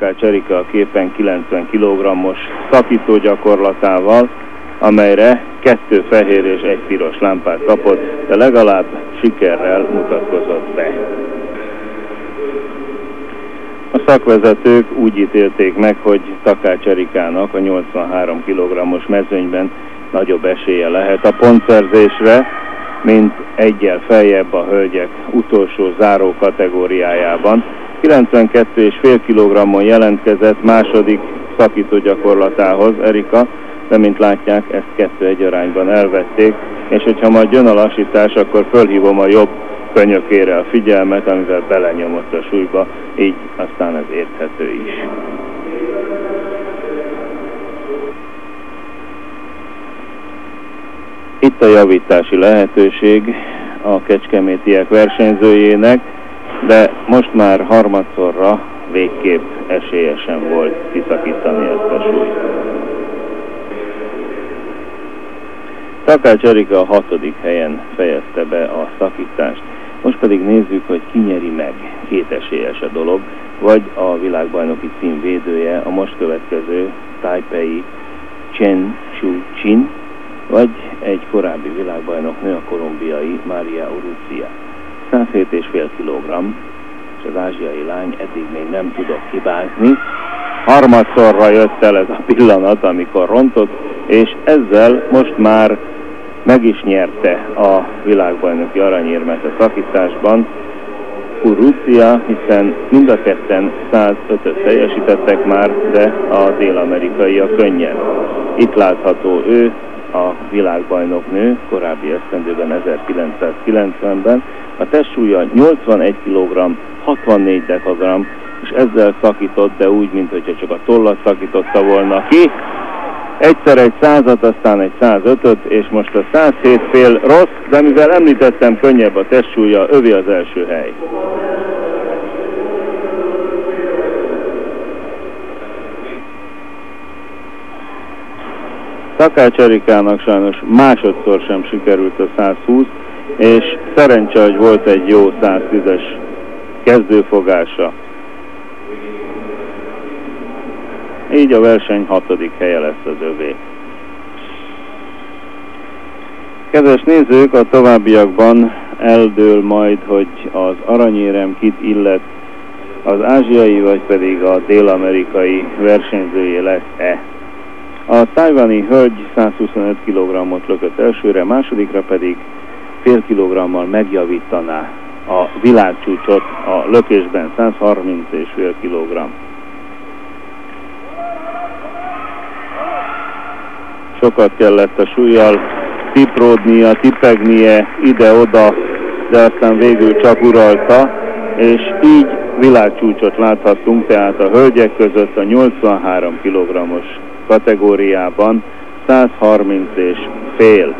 Takács Erika a képen 90 kg-os szakító gyakorlatával, amelyre kettő fehér és egy piros lámpát kapott, de legalább sikerrel mutatkozott be. A szakvezetők úgy ítélték meg, hogy Takács Erikának a 83 kg-os mezőnyben nagyobb esélye lehet a pontszerzésre, mint egyel feljebb a hölgyek utolsó záró kategóriájában. 92,5 kg-on jelentkezett második szakító gyakorlatához Erika, de mint látják, ezt kettő egy arányban elvették, és hogyha majd jön a lassítás, akkor fölhívom a jobb könyökére a figyelmet, amivel belenyomott a súlyba, így aztán ez érthető is. Itt a javítási lehetőség a kecskemétiek versenyzőjének, de most már harmadszorra végképp esélyesen volt kiszakítani ezt a súlyt. Takács Erika a hatodik helyen fejezte be a szakítást. Most pedig nézzük, hogy ki nyeri meg. Két esélyes a dolog, vagy a világbajnoki cím védője, a most következő Taipei Chen Chu Chin, vagy egy korábbi világbajnok nő, a kolumbiai Maria Urrutia. 107,5 kg, és az ázsiai lány eddig még nem tudott hibázni. Harmadszorra jött el ez a pillanat, amikor rontott, és ezzel most már meg is nyerte a világbajnoki aranyérmet a szakításban. Urrutia, hiszen mind a ketten 105-öt teljesítettek már, de a dél-amerikai a könnyen. Itt látható ő, a világbajnok nő, korábbi esztendőben 1990-ben. A testsúlya 81 kg, 64 dekagram, és ezzel szakított, de úgy, mintha csak a tollat szakította volna ki. Egyszer egy százat, aztán egy 105-öt, és most a 107 fél rossz, de mivel említettem, könnyebb a testsúlya, övi az első hely. Takács Erikának sajnos másodszor sem sikerült a 120, és szerencse, hogy volt egy jó 110-es kezdőfogása. Így a verseny hatodik helye lesz az övé. Kedves nézők, a továbbiakban eldől majd, hogy az aranyérem kit illet, az ázsiai vagy pedig a dél-amerikai versenyzője lesz-e. A tájvani hölgy 125 kg-ot lökött elsőre, másodikra pedig fél kilogrammal megjavítaná a világcsúcsot a lökésben 130 és fél kilogramm. Sokat kellett a súlyjal tipródnia, tipegnie ide-oda, de aztán végül csak uralta, és így világcsúcsot láthattunk, tehát a hölgyek között a 83 kg-os kategóriában 130 és fél.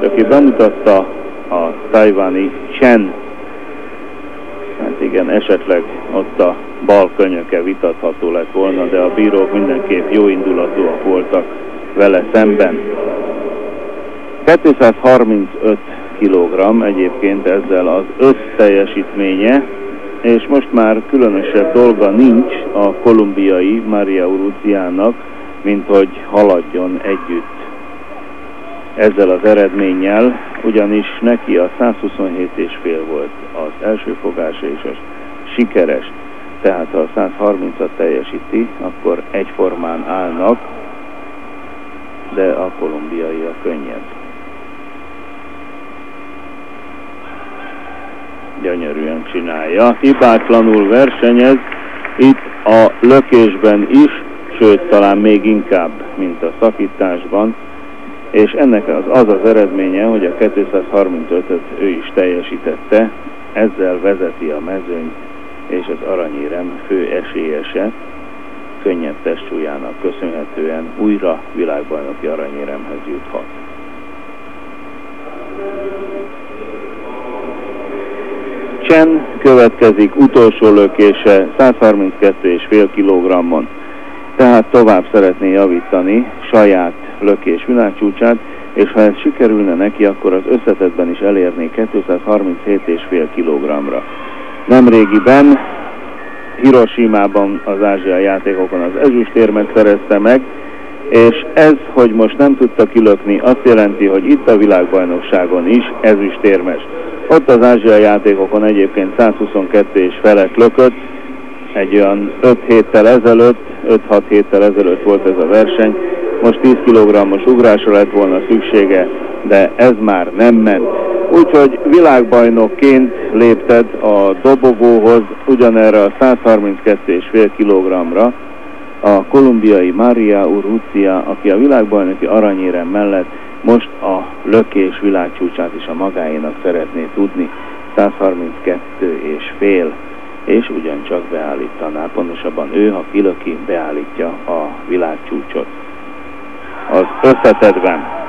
És aki bemutatta a tajvani Chen, hát igen, esetleg ott a bal könyöke vitatható lett volna, de a bírók mindenképp jó indulatúak voltak vele szemben. 235 kg egyébként ezzel az összteljesítménye, és most már különösebb dolga nincs a kolumbiai Maria Urruziának, mint hogy haladjon együtt ezzel az eredménnyel, ugyanis neki a 127 és fél volt az első fogása és a sikeres, tehát ha a 130-at teljesíti, akkor egyformán állnak, de a kolumbiai a könnyebb. Gyönyörűen csinálja. Hibátlanul versenyez, itt a lökésben is, sőt talán még inkább, mint a szakításban, és ennek az az, az eredménye, hogy a 235-öt ő is teljesítette, ezzel vezeti a mezőny, és az aranyérem fő esélyese, könnyebb testsúlyának köszönhetően újra világbajnoki aranyéremhez juthat. Chen következik utolsó lökése 132,5 kg-on. Tehát tovább szeretné javítani saját lökés világcsúcsát, és ha ez sikerülne neki, akkor az összetetben is elérné 237,5 kg-ra. Nemrégiben Hiroshima-ban az ázsiai játékokon az ezüstérmet szerezte meg, és ez, hogy most nem tudta kilökni, azt jelenti, hogy itt a világbajnokságon is ezüstérmes. Ott az ázsiai játékokon egyébként 122 és felett lökött, egy olyan 5 héttel ezelőtt, 5-6 héttel ezelőtt volt ez a verseny, most 10 kg-os ugrásra lett volna szüksége, de ez már nem ment. Úgyhogy világbajnokként lépted a dobogóhoz ugyanerre a 132,5 kg-ra, a kolumbiai Maria Urrutia, aki a világbajnoki aranyérem mellett most a lökés világcsúcsát is a magáénak szeretné tudni, 132 és fél, és ugyancsak beállítaná, pontosabban ő, ha kilöki, beállítja a világcsúcsot. Az összetetben.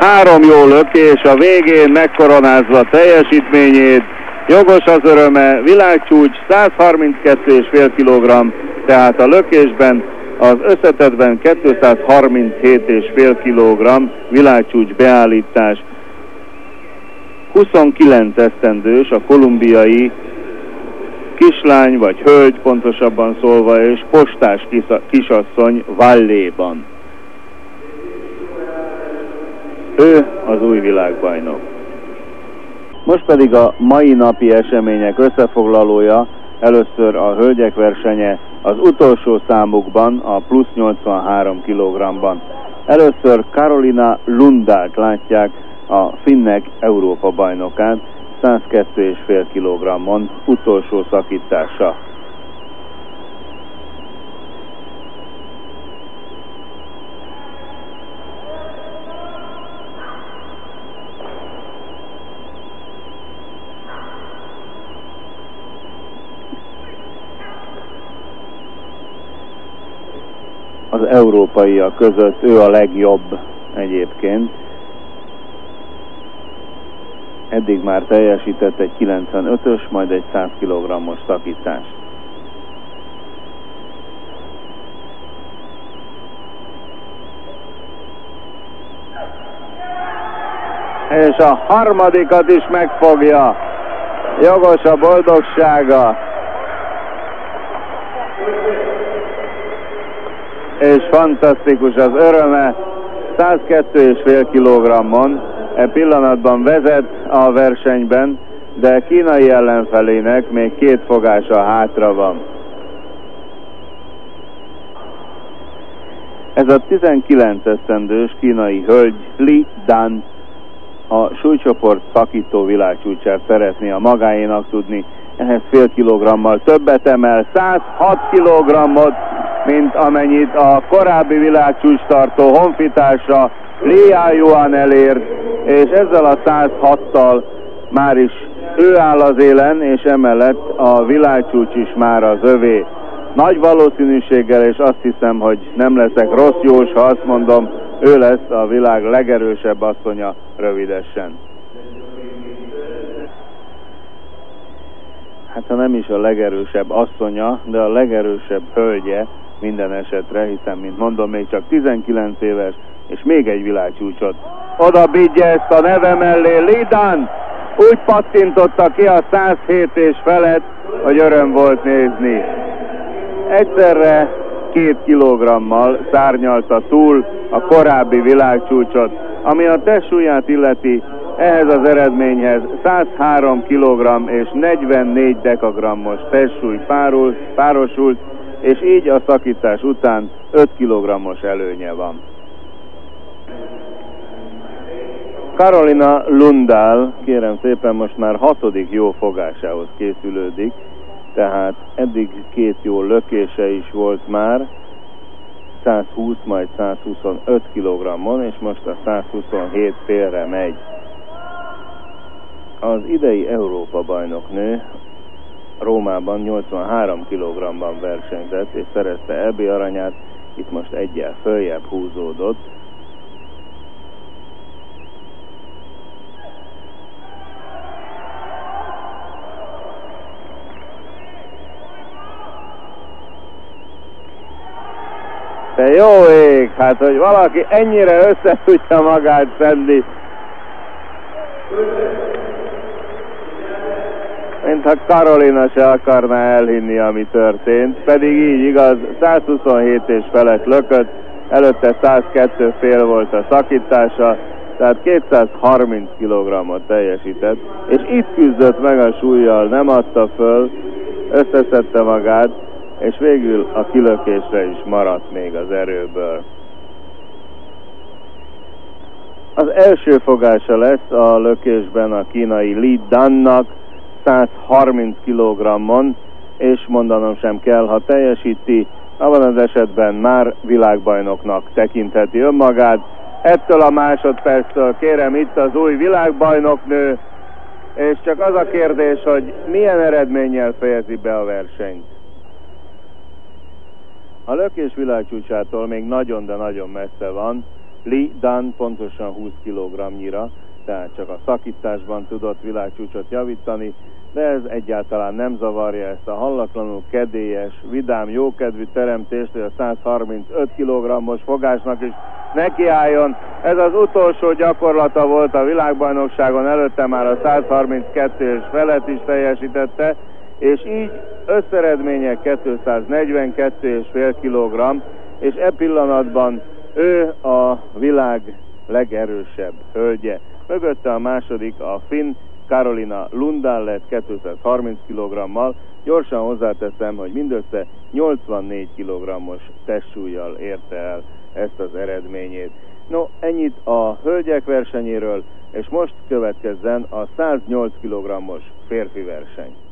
Három jó lökés, a végén megkoronázva teljesítményét, jogos az öröme, világcsúcs 132,5 kg, tehát a lökésben az összetetben 237,5 kg világcsúcs beállítás. 29 esztendős a kolumbiai kislány vagy hölgy pontosabban szólva, és postás kisasszony Valléban. Ő az új világbajnok. Most pedig a mai napi események összefoglalója, először a hölgyek versenye az utolsó számukban, a plusz 83 kg-ban. Először Karolina Lundát látják a finnek Európa bajnokát, 102,5 kg-on utolsó szakítása. Az európaiak között ő a legjobb egyébként. Eddig már teljesített egy 95-ös, majd egy 100 kg-os szakítást. És a harmadikat is megfogja. Jogos a boldogsága. És fantasztikus az öröme, 102,5 kg-on, e pillanatban vezet a versenyben, de kínai ellenfelének még két fogása hátra van. Ez a 19 esztendős kínai hölgy Li Dan a súlycsoport szakító világcsúcsát szeretné a magáénak tudni, ehhez fél kilogrammal többet emel, 106 kilogramot mint amennyit a korábbi világcsúcs tartó honfitársa Lia Yuan elért, és ezzel a 106-tal már is ő áll az élen, és emellett a világcsúcs is már az övé. Nagy valószínűséggel, és azt hiszem, hogy nem leszek rossz jós, ha azt mondom, ő lesz a világ legerősebb asszonya rövidesen. Hát ha nem is a legerősebb asszonya, de a legerősebb hölgye, minden esetre, hiszen, mint mondom, még csak 19 éves, és még egy világcsúcsot. Oda bígye ezt a neve mellé, Lidan! Úgy pattintotta ki a 107 és felett, hogy öröm volt nézni. Egyszerre két kilogrammal szárnyalta túl a korábbi világcsúcsot, ami a testsúlyát illeti, ehhez az eredményhez 103 kg és 44 dekagrammos testsúly párul, párosult, és így a szakítás után 5 kg-os előnye van. Karolina Lundál, kérem szépen, most már hatodik jó fogásához készülődik, tehát eddig két jó lökése is volt már, 120, majd 125 kg-on, és most a 127 félre megy. Az idei Európa bajnoknő Rómában 83 kg-ban versenyzett, és szerezte EB aranyát, itt most egyel följebb húzódott. Te jó ég, hát hogy valaki ennyire össze tudja magát szedni. Mintha Karolina se akarná elhinni, ami történt. Pedig így igaz, 127 és felett lökött, előtte 102 fél volt a szakítása, tehát 230 kg-ot teljesített, és itt küzdött meg a súlyjal, nem adta föl, összeszedte magát, és végül a kilökésre is maradt még az erőből. Az első fogása lesz a lökésben a kínai Li Dannak 130 kg-on, és mondanom sem kell, ha teljesíti, abban az esetben már világbajnoknak tekintheti önmagát. Ettől a másodperctől kérem itt az új világbajnoknő, és csak az a kérdés, hogy milyen eredménnyel fejezi be a versenyt. A lökés világcsúcsától még nagyon, de nagyon messze van. Li Dan pontosan 20 kg-nyira, tehát csak a szakításban tudott világcsúcsot javítani, de ez egyáltalán nem zavarja ezt a hallatlanul kedélyes, vidám, jókedvű teremtést, hogy a 135 kg-os fogásnak is nekiálljon. Ez az utolsó gyakorlata volt a világbajnokságon, előtte már a 132 és felett is teljesítette, és így összeredménye 242,5 kg, és e pillanatban ő a világ legerősebb hölgye. Mögötte a második a Finn Carolina Lundán lett 230 kg-mal. Gyorsan hozzáteszem, hogy mindössze 84 kg-os testsúlyjal érte el ezt az eredményét. No, ennyit a hölgyek versenyéről, és most következzen a 108 kg-os férfi verseny.